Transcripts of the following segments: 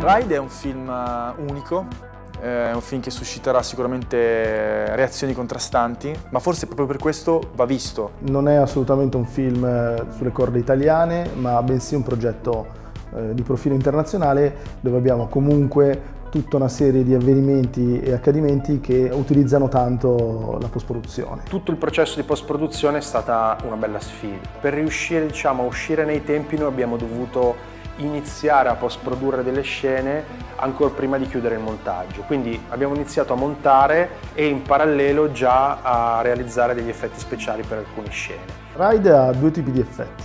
Ride è un film unico, è un film che susciterà sicuramente reazioni contrastanti, ma forse proprio per questo va visto. Non è assolutamente un film eh, sulle corde italiane, ma bensì un progetto eh, di profilo internazionale dove abbiamo comunque tutta una serie di avvenimenti e accadimenti che utilizzano tanto la post-produzione. Tutto il processo di post-produzione è stata una bella sfida. Per riuscire diciamo, a uscire nei tempi noi abbiamo dovuto iniziare a post-produrre delle scene ancora prima di chiudere il montaggio. Quindi abbiamo iniziato a montare e in parallelo già a realizzare degli effetti speciali per alcune scene. Ride ha due tipi di effetti.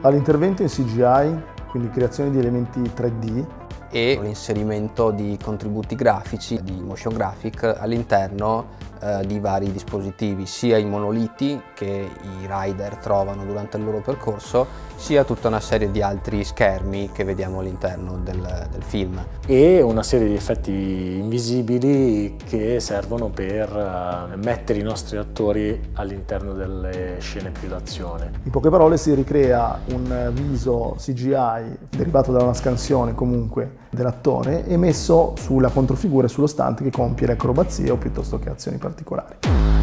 Ha l'intervento in CGI, quindi creazione di elementi 3D, e l'inserimento di contributi grafici, di motion graphic all'interno eh, di vari dispositivi, sia i monoliti che i rider trovano durante il loro percorso, sia tutta una serie di altri schermi che vediamo all'interno del, del film. E una serie di effetti invisibili che servono per uh, mettere i nostri attori all'interno delle scene più d'azione. In poche parole si ricrea un viso CGI derivato da una scansione comunque dell'attore e messo sulla controfigura e sullo stante che compie le acrobazie o piuttosto che azioni particolari.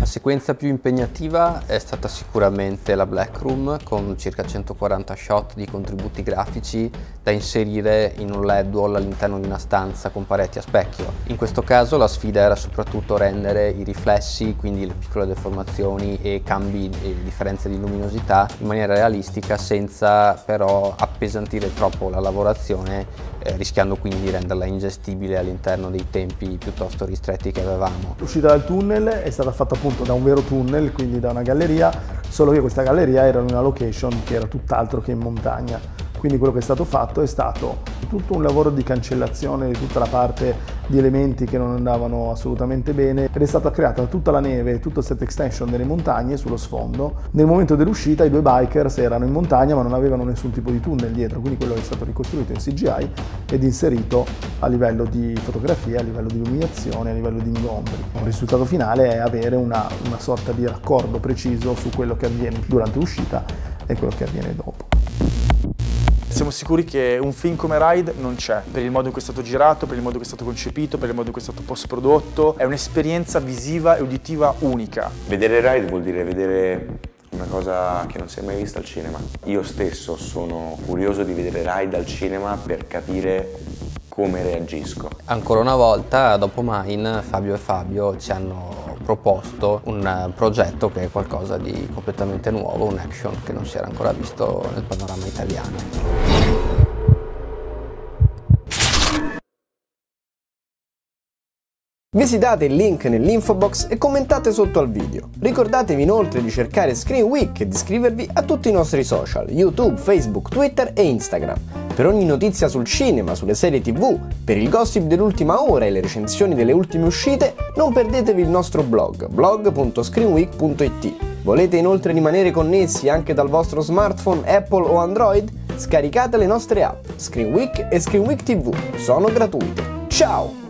La sequenza più impegnativa è stata sicuramente la Black Room con circa 140 shot di contributi grafici da inserire in un LED wall all'interno di una stanza con pareti a specchio. In questo caso la sfida era soprattutto rendere i riflessi, quindi le piccole deformazioni e cambi e differenze di luminosità in maniera realistica senza però appesantire troppo la lavorazione eh, rischiando quindi di renderla ingestibile all'interno dei tempi piuttosto ristretti che avevamo. L'uscita dal tunnel è stata fatta appunto da un vero tunnel, quindi da una galleria, solo che questa galleria era in una location che era tutt'altro che in montagna. Quindi quello che è stato fatto è stato tutto un lavoro di cancellazione di tutta la parte di elementi che non andavano assolutamente bene ed è stata creata tutta la neve tutto il set extension delle montagne sullo sfondo. Nel momento dell'uscita i due bikers erano in montagna ma non avevano nessun tipo di tunnel dietro, quindi quello è stato ricostruito in CGI ed inserito a livello di fotografia, a livello di illuminazione, a livello di ingombri. Il risultato finale è avere una, una sorta di raccordo preciso su quello che avviene durante l'uscita e quello che avviene dopo. Siamo sicuri che un film come Ride non c'è, per il modo in cui è stato girato, per il modo in cui è stato concepito, per il modo in cui è stato post-prodotto. È un'esperienza visiva e uditiva unica. Vedere Ride vuol dire vedere una cosa che non si è mai vista al cinema. Io stesso sono curioso di vedere Ride al cinema per capire come reagisco. Ancora una volta, dopo Mine, Fabio e Fabio ci hanno proposto un progetto che è qualcosa di completamente nuovo, un action che non si era ancora visto nel panorama italiano. Visitate il link nell'info box e commentate sotto al video. Ricordatevi inoltre di cercare Screen Week e di iscrivervi a tutti i nostri social, YouTube, Facebook, Twitter e Instagram. Per ogni notizia sul cinema, sulle serie tv, per il gossip dell'ultima ora e le recensioni delle ultime uscite, non perdetevi il nostro blog, blog.screenweek.it. Volete inoltre rimanere connessi anche dal vostro smartphone Apple o Android? Scaricate le nostre app, Screen Week e Screen Week TV, sono gratuite. Ciao!